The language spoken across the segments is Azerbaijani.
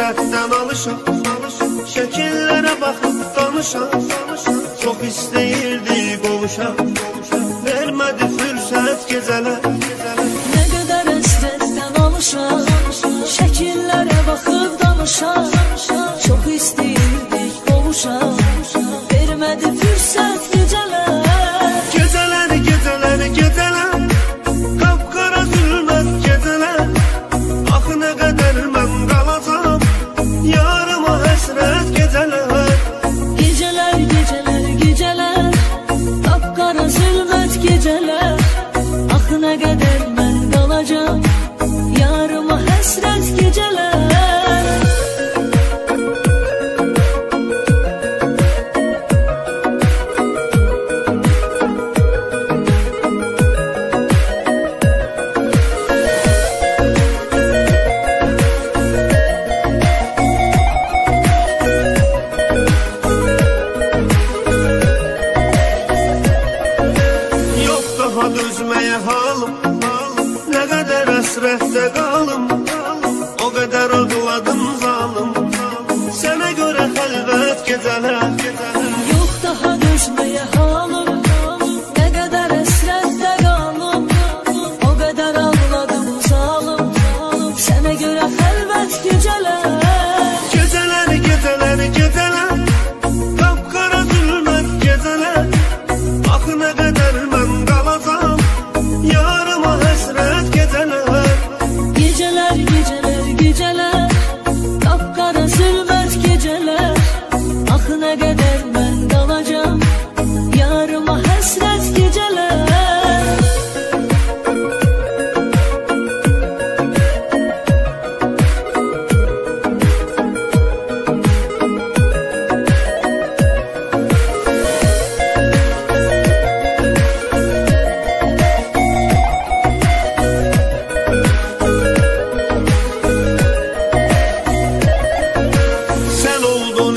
danışaq Şəkillərə baxıb danışaq Çox istəyirdi qovuşaq Vermədi fürsət gecələr जला Safa düzmeye halım. Ne kadar esrette kalım. O kadar ağladım zalım Sənə görə xəlvət gecələr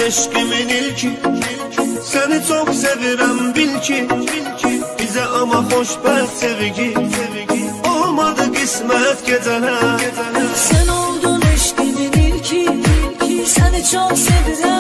eşqimin ilki. Səni çox sevirəm bil ki. Bizə ama xoşbəxt sevgi. Olmadı qismət gecələr Sen oldun eşkimin ilki. Seni çok sevirem